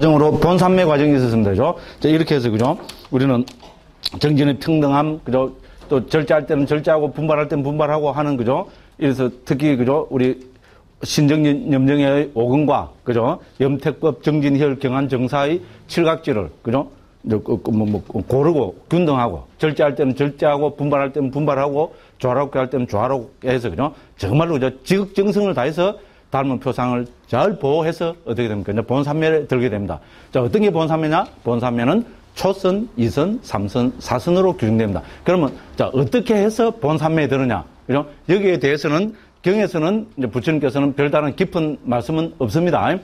과정으로 본산매 과정이 있었습니다. 그죠? 자, 이렇게 해서, 그죠? 우리는 정신의 평등함, 그죠? 또 절제할 때는 절제하고 분발할 때는 분발하고 하는, 그죠? 이래서 특히, 그죠? 우리 신정진 염정의 오근과, 그죠? 염택법 정진혈 경한 정사의 칠각지를, 그죠? 뭐, 뭐, 뭐, 고르고 균등하고 절제할 때는 절제하고 분발할 때는 분발하고 조화롭게 할 때는 조화롭게 해서 그죠? 정말로 저 지극정성을 다해서 닮은 표상을 잘 보호해서 어떻게 됩니까? 이제 본산매를 들게 됩니다. 자, 어떤 게 본산매냐? 본산매는 초선, 이선, 삼선, 사선으로 규정됩니다. 그러면 자, 어떻게 해서 본산매에 들으냐? 그죠? 여기에 대해서는 경에서는 이제 부처님께서는 별다른 깊은 말씀은 없습니다.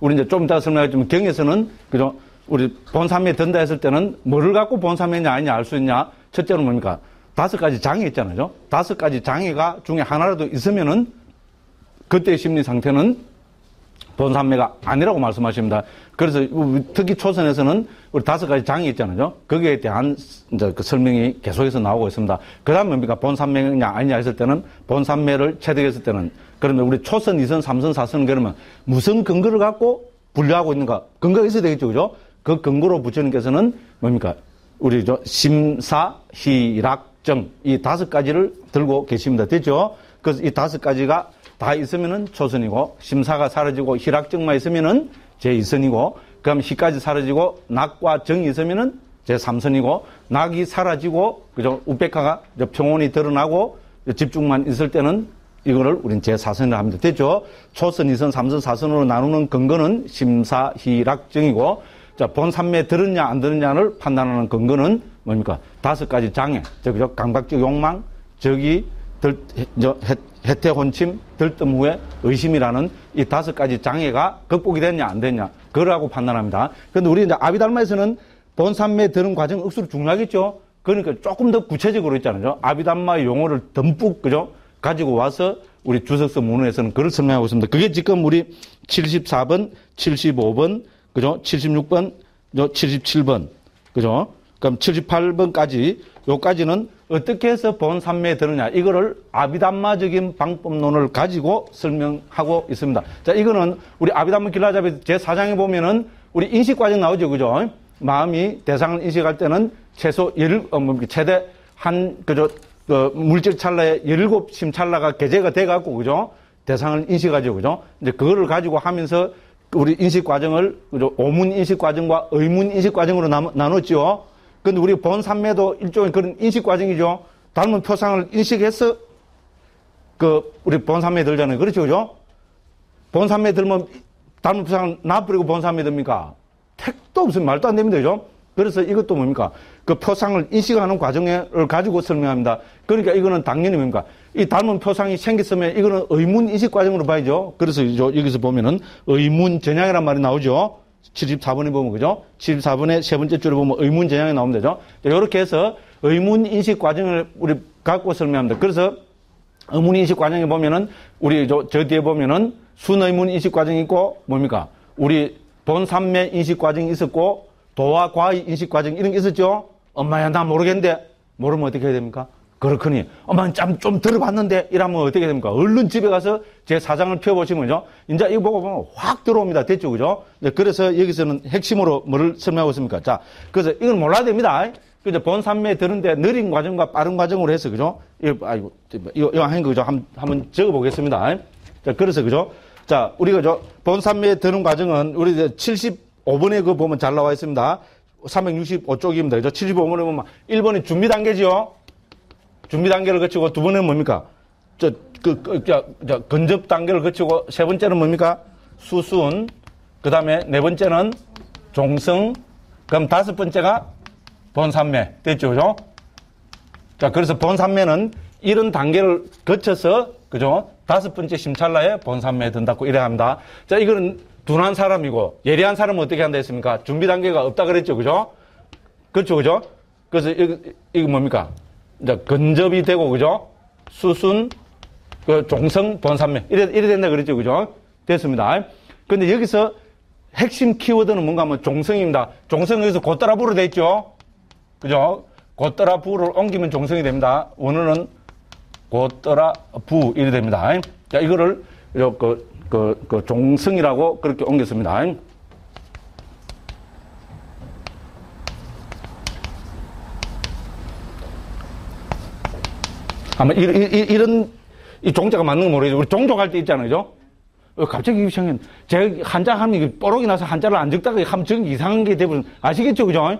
우리 이제 좀 이따 설명하지만 경에서는 그죠? 우리 본삼매에 든다 했을 때는 뭐를 갖고 본삼매냐 아니냐 알 수 있냐? 첫째는 뭡니까? 다섯 가지 장애 있잖아요. 다섯 가지 장애가 중에 하나라도 있으면은 그때의 심리 상태는 본삼매가 아니라고 말씀하십니다. 그래서 특히 초선에서는 우리 다섯 가지 장이 있잖아요. 거기에 대한 이제 그 설명이 계속해서 나오고 있습니다. 그 다음 뭡니까? 본삼매냐 아니냐 했을 때는 본삼매를 체득했을 때는 그러면 우리 초선, 이선, 삼선, 사선 그러면 무슨 근거를 갖고 분류하고 있는가? 근거가 있어야 되겠죠. 그죠? 그 근거로 부처님께서는 뭡니까? 우리 저 심사, 희락 정 이 다섯 가지를 들고 계십니다. 됐죠? 그래서 이 다섯 가지가 다 있으면은 초선이고 심사가 사라지고 희락정만 있으면은 제2선이고 그럼 희까지 사라지고 낙과 정이 있으면은 제3선이고 낙이 사라지고 그죠 우백화가 평온이 드러나고 집중만 있을 때는 이거를 우린 제4선이라 합니다. 됐죠? 초선, 2선, 3선, 4선으로 나누는 근거는 심사, 희락정이고 자, 본산매 들었냐 안 들었냐를 판단하는 근거는 뭡니까? 다섯 가지 장애. 저, 감각적 욕망, 저기 들, 저, 해태 혼침, 들뜸 후에 의심이라는 이 다섯 가지 장애가 극복이 됐냐 안 됐냐 그거라고 판단합니다. 그런데 우리 이제 아비달마에서는 본산매 드는 과정 억수로 중요하겠죠. 그러니까 조금 더 구체적으로 있잖아요. 아비달마 용어를 듬뿍 그죠 가지고 와서 우리 주석서 문헌에서는 그걸 설명하고 있습니다. 그게 지금 우리 74번, 75번, 그죠? 76번, 77번, 그죠? 그럼 78번까지 요까지는 어떻게 해서 본산매에 드느냐 이거를 아비담마적인 방법론을 가지고 설명하고 있습니다. 자 이거는 우리 아비담마 길라잡이 제4장에 보면은 우리 인식 과정 나오죠 그죠? 마음이 대상을 인식할 때는 최소 열, 어, 뭐, 최대 한 그저 그 물질 찰나에 17심 찰나가 개재가 돼갖고 그죠? 대상을 인식하죠 그죠? 이제 그거를 가지고 하면서 우리 인식 과정을 그죠? 오문 인식 과정과 의문 인식 과정으로 나눴죠. 근데 우리 본산매도 일종의 그런 인식 과정이죠. 닮은 표상을 인식해서 그 우리 본산매 들잖아요. 그렇죠, 그죠? 본산매 들면 닮은 표상을 놔버리고 본산매 듭니까? 택도 없으면 말도 안 됩니다, 그죠? 그래서 이것도 뭡니까? 그 표상을 인식하는 과정을 가지고 설명합니다. 그러니까 이거는 당연히 뭡니까? 이 닮은 표상이 생겼으면 이거는 의문 인식 과정으로 봐야죠. 그래서 여기서 보면은 의문 전향이란 말이 나오죠. 74번에 보면 그죠? 74번의 세 번째 줄에 보면 의문 전향이 나오면 되죠. 이렇게 해서 의문 인식 과정을 우리 갖고 설명합니다. 그래서 의문 인식 과정에 보면은 우리 저, 저 뒤에 보면은 순의문 인식 과정이 있고 뭡니까? 우리 본산매 인식 과정이 있었고 도와 과의 인식 과정 이런 게 있었죠? 엄마야 나 모르겠는데 모르면 어떻게 해야 됩니까? 그렇거니 엄마 좀, 좀 들어봤는데 이러면 어떻게 됩니까? 얼른 집에 가서 제 사장을 펴보시면요. 이제 이거 보고 보면 확 들어옵니다. 됐죠? 그죠? 그래서 여기서는 핵심으로 뭐를 설명하고 있습니까? 자, 그래서 이건 몰라야 됩니다. 그죠? 본산매에 드는데 느린 과정과 빠른 과정으로 해서, 그죠? 이거, 아이고, 이거, 이거 한 거죠? 한, 한번 적어보겠습니다. 자, 그래서, 그죠? 자, 우리가 저 본산매에 드는 과정은 우리 75번에 그 보면 잘 나와 있습니다. 365쪽입니다. 그죠? 75번에 보면 1번이 준비 단계죠? 준비 단계를 거치고 두 번은 뭡니까? 저, 그, 그, 저, 저, 근접 단계를 거치고 세 번째는 뭡니까? 수순. 그 다음에 네 번째는 종성. 그럼 다섯 번째가 본산매. 됐죠? 그죠? 자, 그래서 본산매는 이런 단계를 거쳐서, 그죠? 다섯 번째 심찰라에 본산매에 든다고 이래 합니다. 자, 이거는 둔한 사람이고, 예리한 사람은 어떻게 한다 했습니까? 준비 단계가 없다 그랬죠? 그죠? 그렇죠? 그죠? 그래서 이거, 이거 뭡니까? 이제 근접이 되고, 그죠? 수순, 그 종성, 본산매. 이래, 이래 된다 그랬죠? 그죠? 됐습니다. 근데 여기서 핵심 키워드는 뭔가 하면 종성입니다. 종성 여기서 곧따라 부로 돼 있죠? 그죠? 곧따라 부를 옮기면 종성이 됩니다. 원어는 곧따라 부, 이래 됩니다. 자, 이거를, 그, 그, 그 종성이라고 그렇게 옮겼습니다. 아마 이, 이, 이 종자가 맞는 거 모르겠어요. 우리 종족 할 때 있잖아요. 그죠? 어, 갑자기 이상해. 제가 한자 하면 뽀록이 나서 한자를 안 적다가 하면 정 이상한 게 되면 아시겠죠? 그죠?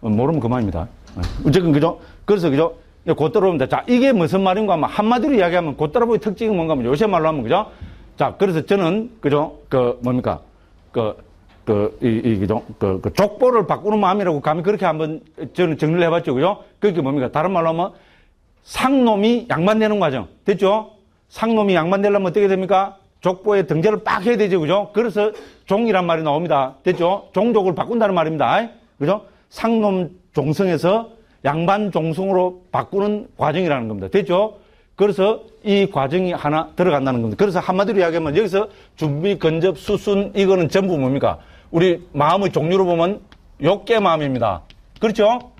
어, 모르면 그만입니다. 어, 어쨌든 그죠? 그래서 그죠? 곧 들어옵니다. 자, 이게 무슨 말인가 하면 한마디로 이야기하면 곧 들어보기 특징이 뭔가 하면 요새 말로 하면 그죠? 자, 그래서 저는 그죠? 그 뭡니까? 그, 그, 이, 이? 그, 그 족보를 바꾸는 마음이라고 감히 그렇게 한번 저는 정리를 해봤죠. 그죠? 그게 뭡니까? 다른 말로 하면 상놈이 양반되는 과정. 됐죠? 상놈이 양반되려면 어떻게 됩니까? 족보에 등재를 빡 해야 되죠. 그죠? 그래서 종이란 말이 나옵니다. 됐죠? 종족을 바꾼다는 말입니다. 그죠? 상놈 종성에서 양반 종성으로 바꾸는 과정이라는 겁니다. 됐죠? 그래서 이 과정이 하나 들어간다는 겁니다. 그래서 한마디로 이야기하면 여기서 준비, 건접, 수순 이거는 전부 뭡니까? 우리 마음의 종류로 보면 욕계 마음입니다. 그렇죠?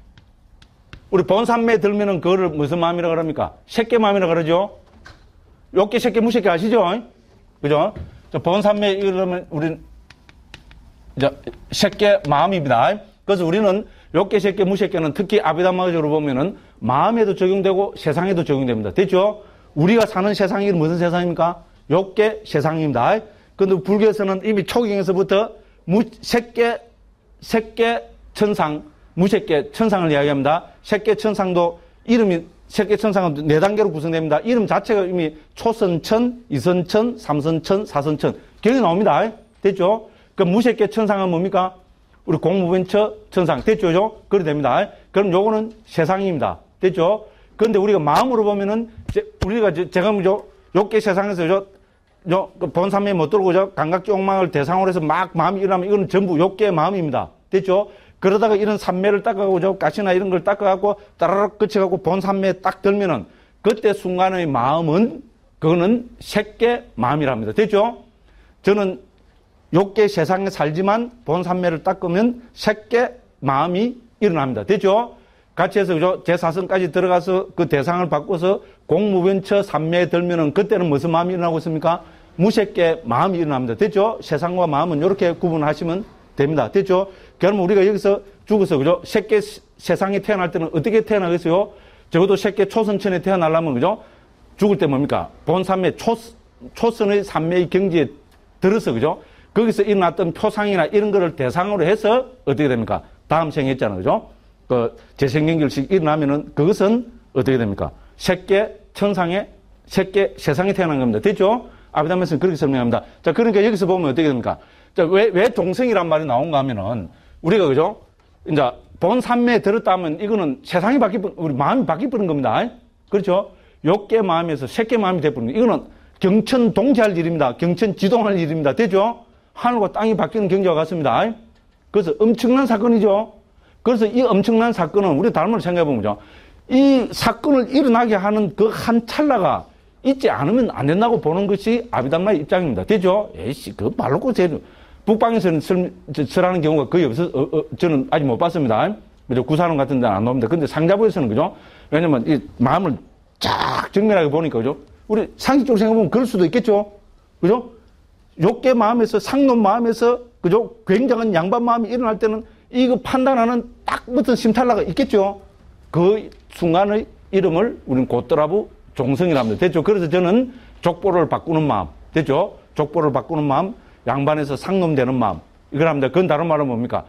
우리 본산매 들면은 그거를 무슨 마음이라 그럽니까? 새끼 마음이라 그러죠? 욕계, 새끼, 무새끼 아시죠? 그죠? 본산매 이러면 우린 이제 새끼 마음입니다. 그래서 우리는 욕계, 새끼, 무새끼는 특히 아비담마적으로 보면은 마음에도 적용되고 세상에도 적용됩니다. 됐죠? 우리가 사는 세상이 무슨 세상입니까? 욕계 세상입니다. 그런데 불교에서는 이미 초경에서부터 무, 색계, 천상, 무색계 천상을 이야기합니다. 색계 천상도 이름이 색계 천상은 네 단계로 구성됩니다. 이름 자체가 이미 초선천, 이선천, 삼선천, 사선천 기억이 나옵니다. 됐죠? 그 무색계 천상은 뭡니까? 우리 공무원처 천상 됐죠? 그래 됩니다. 그럼 요거는 세상입니다. 됐죠? 그런데 우리가 마음으로 보면은 우리가 제가 뭐 욕계 세상에서 본삼에 못 들고 저 감각적 욕망을 대상으로 해서 막 마음이 일어나면 이거는 전부 욕계의 마음입니다. 됐죠? 그러다가 이런 삼매를 닦아가고 저 가시나 이런 걸 닦아갖고 따라락 끝쳐갖고 본삼매에 딱 들면은 그때 순간의 마음은 그거는 색계 마음이랍니다. 됐죠? 저는 욕계 세상에 살지만 본삼매를 닦으면 색계 마음이 일어납니다. 됐죠? 같이 해서 그죠? 제사선까지 들어가서 그 대상을 바꿔서 공무변처 삼매에 들면은 그때는 무슨 마음이 일어나고 있습니까? 무색계 마음이 일어납니다. 됐죠? 세상과 마음은 이렇게 구분하시면 됩니다. 됐죠? 그러면 우리가 여기서 죽어서 그죠? 새끼 세상에 태어날 때는 어떻게 태어나겠어요? 적어도 새끼 초선천에 태어나려면 그죠? 죽을 때 뭡니까? 본삼매 초, 초선의 삼매의 경지에 들어서 그죠? 거기서 일어났던 표상이나 이런 거를 대상으로 해서 어떻게 됩니까? 다음 생에 했잖아요. 그죠? 그 재생연결식 일어나면은 그것은 어떻게 됩니까? 새끼 천상에 새끼 세상에 태어난 겁니다. 됐죠? 아비담에서는 그렇게 설명합니다. 자, 그러니까 여기서 보면 어떻게 됩니까? 자, 왜, 왜 동성이란 말이 나온가 하면은 우리가 그죠? 이제 본 삼매에 들었다 면 이거는 세상이 바뀌, 우리 마음이 바뀌버린 겁니다. 그렇죠? 욕계 마음에서 새끼 마음이 돼버린 거. 이거는 경천 동지할 일입니다. 경천 지동할 일입니다. 되죠? 하늘과 땅이 바뀌는 경제와 같습니다. 그래서 엄청난 사건이죠. 그래서 이 엄청난 사건은 우리 다른 말로 생각해보면 이 사건을 일어나게 하는 그 한 찰나가 있지 않으면 안 된다고 보는 것이 아비담마의 입장입니다. 되죠? 에이씨, 그 말로 고 제일 북방에서는 설, 설하는 경우가 거의 없어, 어, 어, 저는 아직 못 봤습니다. 그죠? 구사론 같은 데는 안 나옵니다. 근데 상자부에서는 그죠? 왜냐면 이 마음을 쫙 정밀하게 보니까 그죠? 우리 상식적으로 생각해보면 그럴 수도 있겠죠? 그죠? 욕계 마음에서, 상놈 마음에서, 그죠? 굉장한 양반 마음이 일어날 때는 이거 판단하는 딱 붙은 심탈라가 있겠죠. 그 순간의 이름을 우리는 고떠라부 종성이랍니다. 됐죠? 그래서 저는 족보를 바꾸는 마음. 됐죠? 족보를 바꾸는 마음, 양반에서 상놈되는 마음. 이걸 합니다. 그건 다른 말은 뭡니까?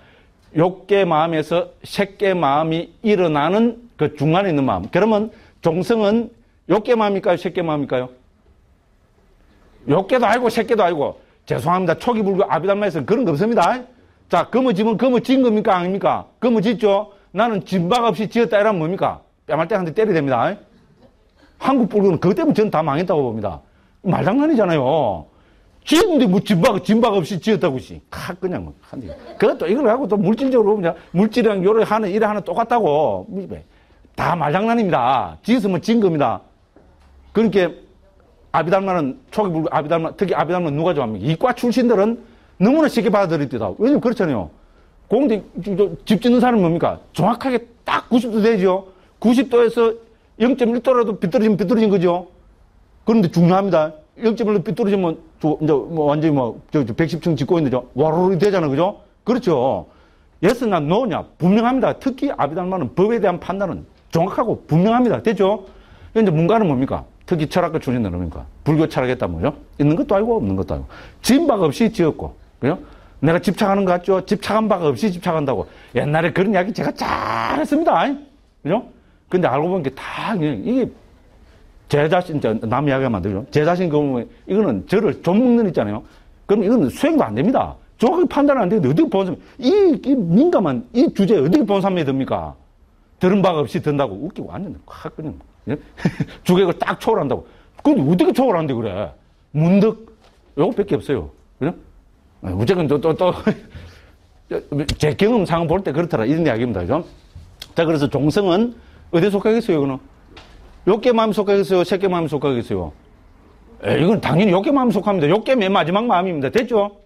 욕계 마음에서 색계 마음이 일어나는 그 중간에 있는 마음. 그러면 종성은 욕계 마음일까요? 색계 마음일까요? 욕계도 아니고 색계도 아니고 죄송합니다. 초기 불교 아비달마에서 그런 거 없습니다. 자, 금어지면 금어진 겁니까? 아닙니까? 금어짓죠? 나는 진박 없이 지었다 이러면 뭡니까? 뺨할 때한테 때려야 됩니다. 한국 불교는 그것 때문에 저는 다 망했다고 봅니다. 말장난이잖아요. 지었는데 뭐 진박, 진박 없이 지었다고, 씨. 카, 그냥 뭐, 한대. 그것도 이걸 하고 또 물질적으로 보면 물질이랑 요래 하는, 이래 하는 똑같다고. 다 말장난입니다. 지었으면 진 겁니다. 그러니까 아비달마는 초기 불교 아비달마, 특히 아비달마 누가 좋아합니까? 이과 출신들은 너무나 쉽게 받아들입니다. 왜냐면 그렇잖아요. 공대 집 짓는 사람은 뭡니까? 정확하게 딱 90도 되죠. 90도에서 0.1도라도 비뚤어지면 비뚤어진 거죠. 그런데 중요합니다. 0.1도 비뚤어지면 저, 이제 뭐 완전히 뭐, 저, 저 110층 짓고 있는데, 와르르 되잖아. 그죠? 그렇죠. Yes냐 no냐. 분명합니다. 특히 아비달마는 법에 대한 판단은 정확하고 분명합니다. 됐죠? 이제 문과는 뭡니까? 특히 철학과 출신은 뭡니까? 불교 철학했다 뭐죠? 있는 것도 아니고 없는 것도. 지은 바가 없이 지었고. 그죠? 내가 집착하는 것 같죠? 집착한 바가 없이 집착한다고. 옛날에 그런 이야기 제가 잘 했습니다. 그죠? 근데 알고 보니까 다, 이게 제 자신, 남 이야기하면 안 되죠. 제 자신 경우에 이거는 저를 좀 먹는 있잖아요. 그럼 이거는 수행도 안 됩니다. 정확하게 판단 안 되는데 어떻게 본 사람, 이, 이 민감한 이 주제에 어떻게 본 사람이 듭니까? 들은 바가 없이 든다고 웃기고 완전 확 그냥 예? 주객을 딱 초월한다고. 근데 어떻게 초월한대 그래? 문득 요거밖에 없어요. 그죠? 아, 무조건 또, 또, 또, 제 경험상 볼 때 그렇더라. 이런 이야기입니다. 그죠? 자, 그래서 종성은 어디에 속하겠어요, 이거는? 욕계 마음에 속하겠어요? 새끼 마음에 속하겠어요? 에, 이건 당연히 욕계 마음에 속합니다. 욕계 맨 마지막 마음입니다. 됐죠?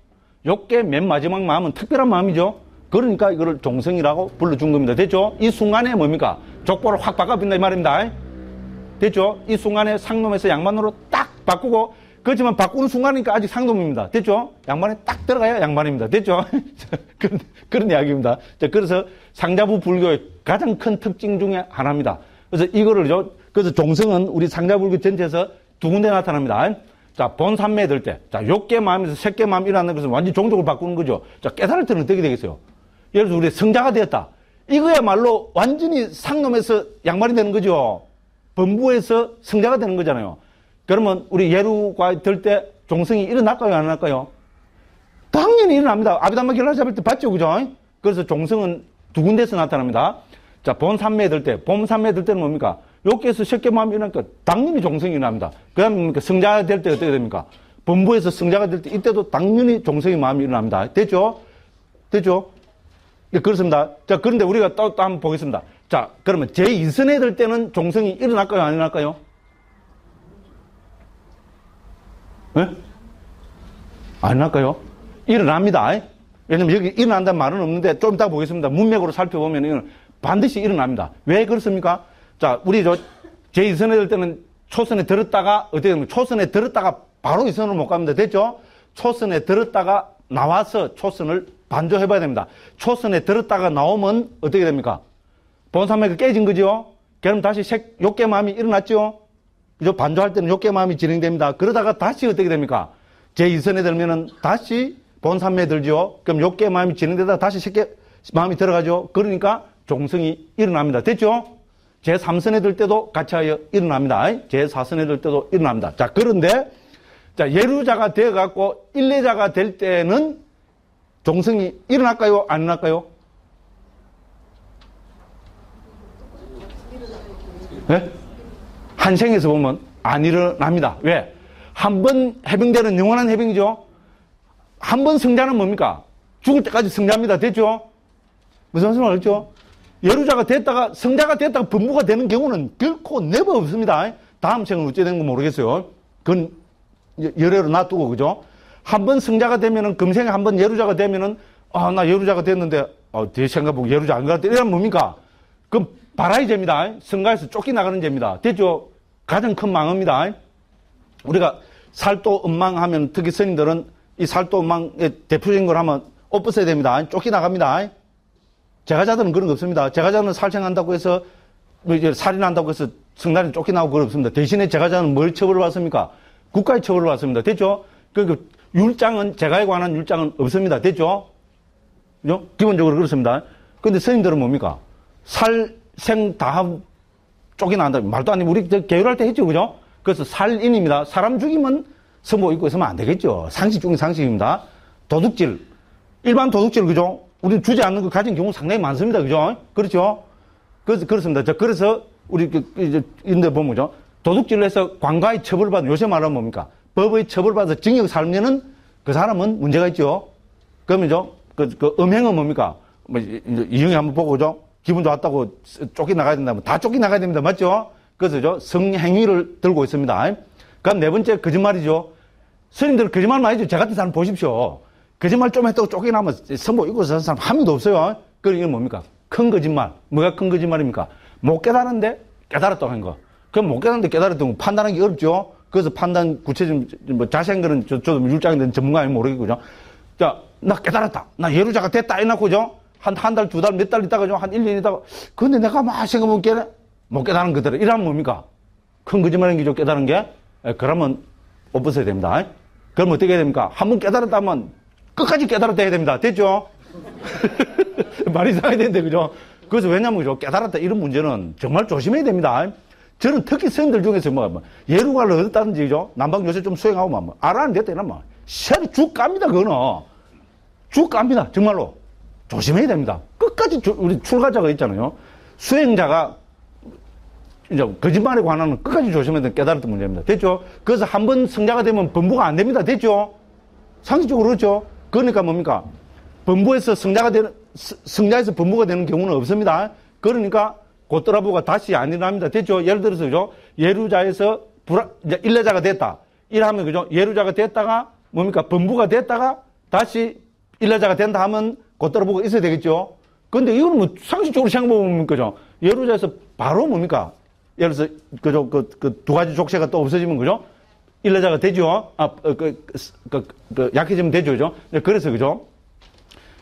욕계 맨 마지막 마음은 특별한 마음이죠? 그러니까 이거를 종성이라고 불러준 겁니다. 됐죠? 이 순간에 뭡니까? 족보를 확 바꿔빈다 이 말입니다. 됐죠? 이 순간에 상놈에서 양반으로 딱 바꾸고 그렇지만 바꾸는 순간이니까 아직 상놈입니다. 됐죠? 양반에 딱 들어가야 양반입니다. 됐죠? 그런, 그런 이야기입니다. 자, 그래서 상자부 불교의 가장 큰 특징 중에 하나입니다. 그래서 이거를, 그래서 종성은 우리 상자불교 전체에서 두 군데 나타납니다. 자, 본산매 될 때. 자, 욕계 마음에서 색계 마음 일어나는 것은 완전 종족을 바꾸는 거죠. 자, 깨달을 때는 어떻게 되겠어요? 예를 들어서 우리 성자가 되었다. 이거야말로 완전히 상놈에서 양말이 되는 거죠. 범부에서 성자가 되는 거잖아요. 그러면 우리 예루가 될 때 종성이 일어날까요? 안 일어날까요? 당연히 일어납니다. 아비담마 결라 잡을 때 봤죠? 그죠? 그래서 종성은 두 군데서 나타납니다. 자, 본산매 될 때, 봄산매 될 때는 뭡니까? 욕께서 쉽게 마음이 일어나니까 당연히 종성이 일어납니다. 그 다음에 뭡니까? 성자가 될 때 어떻게 됩니까? 본부에서 성자가 될 때 이때도 당연히 종성의 마음이 일어납니다. 됐죠? 됐죠? 예, 그렇습니다. 자, 그런데 우리가 또, 또 한번 보겠습니다. 자, 그러면 제2선에 들 때는 종성이 일어날까요? 안 일어날까요? 네? 안 일어날까요? 일어납니다. 왜냐면 여기 일어난다는 말은 없는데 좀 이따 보겠습니다. 문맥으로 살펴보면 이건 반드시 일어납니다. 왜 그렇습니까? 자, 우리 저 제2선에 들 때는 초선에 들었다가 어떻게 되면 초선에 들었다가 바로 이선으로 못 갑니다. 됐죠? 초선에 들었다가 나와서 초선을 반조해 봐야 됩니다. 초선에 들었다가 나오면 어떻게 됩니까? 본산맥이 깨진 거죠? 그럼 다시 색, 욕계 마음이 일어났죠? 그죠? 반조할 때는 욕계 마음이 진행됩니다. 그러다가 다시 어떻게 됩니까? 제2선에 들면은 다시 본산맥 들죠? 그럼 욕계 마음이 진행되다가 다시 색계 마음이 들어가죠? 그러니까 종성이 일어납니다. 됐죠? 제3선에 들 때도 같이 하여 일어납니다. 제4선에 들 때도 일어납니다. 자, 그런데, 자, 예루자가 되어 갖고 일례자가 될 때는 종성이 일어날까요? 안 일어날까요? 네? 한 생에서 보면 안 일어납니다. 왜? 한 번 해병되는 영원한 해병이죠. 한 번 승자는 뭡니까? 죽을 때까지 승자입니다. 됐죠? 무슨 말씀 알죠? 예루자가 됐다가 성자가 됐다가 법무가 되는 경우는 결코 네버 없습니다. 다음 생은 어찌 되는 건 모르겠어요. 그건 열애로 놔두고 그죠? 한번 성자가 되면은 금생에 한 번 예루자가 되면은 아 나 예루자가 됐는데 어, 제 생각 보고 예루자 안 갔다 이러면 뭡니까? 그럼 바라이 죄입니다. 성가에서 쫓겨나가는 죄입니다. 됐죠? 가장 큰 망입니다. 우리가 살도 음망하면 특히 스님들은 이 살도 음망의 대표적인 걸 하면 옷 벗어야 됩니다. 쫓겨나갑니다. 제가자들은 그런 거 없습니다. 제가자는 살생한다고 해서 뭐 살인한다고 해서 성단에 쫓겨나고 그런 거 없습니다. 대신에 제가자는 뭘 처벌을 받습니까? 국가의 처벌을 받습니다. 됐죠? 그 율장은 제가에 관한 율장은 없습니다. 됐죠? 그죠? 기본적으로 그렇습니다. 근데 스님들은 뭡니까? 살생 다 쫓겨난다. 말도 안 되면 우리 개율할 때 했죠. 그죠? 그래서 살인입니다. 사람 죽이면 선보 입고 있으면 안 되겠죠. 상식 중의 상식입니다. 도둑질. 일반 도둑질, 그죠? 우리 주지 않는 거 가진 경우 상당히 많습니다. 그죠? 그렇죠? 그래서, 그렇습니다. 저, 그래서, 우리, 그, 이제, 인데 보면, 죠 도둑질을 해서 관과의 처벌받은, 요새 말하면 뭡니까? 법의 처벌받아서 징역 살면은 그 사람은 문제가 있죠. 그러면죠, 그, 그 음행은 뭡니까? 뭐, 이형이 한번 보고죠. 기분 좋았다고 쫓겨나가야 된다면 다 쫓겨나가야 됩니다. 맞죠? 그래서 성행위를 들고 있습니다. 그럼 네 번째 거짓말이죠. 스님들 거짓말 많이 죠. 저 같은 사람 보십시오. 거짓말 좀 했다고 쫓겨나면 선보 이고 사는 사람 한 명도 없어요. 그럼 이게 뭡니까? 큰 거짓말. 뭐가 큰 거짓말입니까? 못 깨달았는데 깨달았다고 한 거. 그럼 못 깨달았는데 깨달았다고 판단하기 어렵죠? 그래서 판단 구체적인, 뭐 자세한 거는 저, 저도 율장이 전문가 아니면 모르겠고요. 자, 나 깨달았다. 나 예루자가 됐다. 해놓고죠. 한, 한 달, 두 달, 몇 달 있다가죠. 한 1년 있다가. 근데 내가 막 생각해보면 깨 못 깨달은 그대로. 이러면 뭡니까? 큰 거짓말인 기죠, 깨달은 게? 예, 그러면 없어야 됩니다. 그럼 어떻게 해야 됩니까? 한 번 깨달았다면 끝까지 깨달았다 해야 됩니다. 됐죠? 말이 이상해야 되는데, 그죠? 그래서 왜냐면, 그죠? 깨달았다 이런 문제는 정말 조심해야 됩니다. 저는 특히 선생님들 중에서 뭐, 뭐 예루가를 얻었다든지, 그죠? 남방 요새 좀 수행하고, 뭐, 뭐 알아는 됐다, 이러면, 시합이 쭉 갑니다, 그거는. 쭉 갑니다, 정말로. 조심해야 됩니다. 끝까지 주- 우리 출가자가 있잖아요. 수행자가 이제 거짓말에 관한 끝까지 조심해야 되는 깨달았던 문제입니다. 됐죠? 그래서 한 번 성자가 되면 범부가 안 됩니다. 됐죠? 상식적으로 그렇죠? 그러니까 뭡니까? 범부에서 성자가 되는, 스- 성자에서 범부가 되는 경우는 없습니다. 그러니까 고떠라부가 다시 안 일어납니다. 됐죠? 예를 들어서, 그죠? 예루자에서 불화, 이제 일레자가 됐다. 이러면, 그죠? 예루자가 됐다가 뭡니까? 범부가 됐다가 다시 일레자가 된다 하면 고떠라부가 있어야 되겠죠? 근데 이거는 뭐 상식적으로 생각해보면, 그죠? 예루자에서 바로 뭡니까? 예를 들어서, 그죠? 그, 그두 가지 족쇄가 또 없어지면, 그죠? 일레자가 되죠? 아, 어, 그, 그, 그, 그 약해지면 되죠, 그죠? 네, 그래서, 그죠?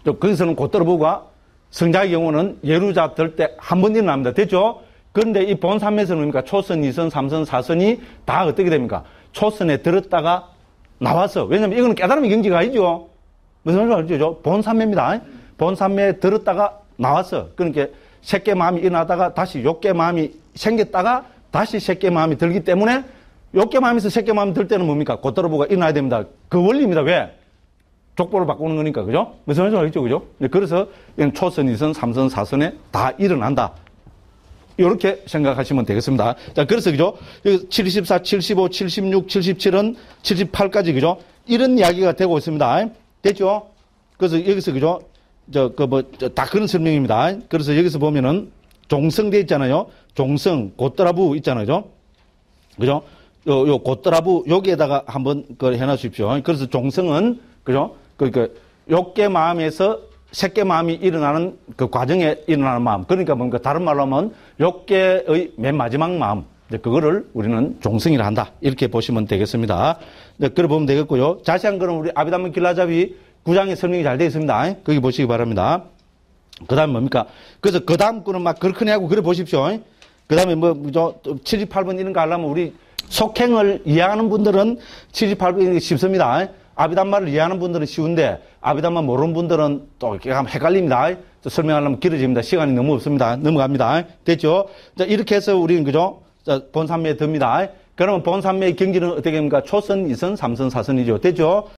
저 거기서는 곧들어 보가 성자의 경우는 예루자 들 때 한 번 일어납니다. 됐죠? 그런데 이 본삼에서는 뭡니까? 초선, 이선, 삼선, 사선이 다 어떻게 됩니까? 초선에 들었다가 나와서. 왜냐면 이거는 깨달음의 경지가 아니죠? 무슨 말인지 알죠? 본삼매입니다. 본삼매에 들었다가 나왔어. 그러니까 새끼 마음이 일어나다가 다시 욕계 마음이 생겼다가 다시 새끼 마음이 들기 때문에 욕계 마음에서 새끼 마음이 들 때는 뭡니까? 곧들어보가 일어나야 됩니다. 그 원리입니다. 왜? 족보를 바꾸는 거니까, 그죠? 무슨 말인지 알겠죠, 그죠? 네, 그래서 초선, 이선, 삼선, 사선에 다 일어난다. 이렇게 생각하시면 되겠습니다. 자, 그래서, 그죠? 74, 75, 76, 77은 78까지, 그죠? 이런 이야기가 되고 있습니다. 됐죠? 그래서 여기서, 그죠? 저, 그 뭐, 저, 다 그런 설명입니다. 그래서 여기서 보면은 종성돼 있잖아요. 종성, 고떠라부 있잖아요. 그죠? 그죠? 요, 요, 고떠라부, 여기에다가 한번 그 해놔주십시오. 그래서 종성은, 그죠? 그러니까, 욕계 마음에서 색계 마음이 일어나는 그 과정에 일어나는 마음. 그러니까 뭔가 다른 말로 하면 욕계의 맨 마지막 마음. 그거를 우리는 종성이라 한다. 이렇게 보시면 되겠습니다. 네, 그래 보면 되겠고요. 자세한 거는 우리 아비담은 길라잡이 구장에 설명이 잘 되어 있습니다. 거기 보시기 바랍니다. 그 다음에 뭡니까? 그래서 그 다음 거는 막 그렇게 하고 그래 보십시오. 그 다음에 뭐, 저, 78번 이런 거 하려면 우리 속행을 이해하는 분들은 78번 이런 게 쉽습니다. 아비담말을 이해하는 분들은 쉬운데 아비담말 모르는 분들은 또 헷갈립니다. 또 설명하려면 길어집니다. 시간이 너무 없습니다. 넘어갑니다. 됐죠? 자, 이렇게 해서 우리는 그죠? 자, 본산매에 듭니다. 그러면 본산매의 경지는 어떻게 됩니까? 초선, 이선, 삼선, 사선이죠. 됐죠?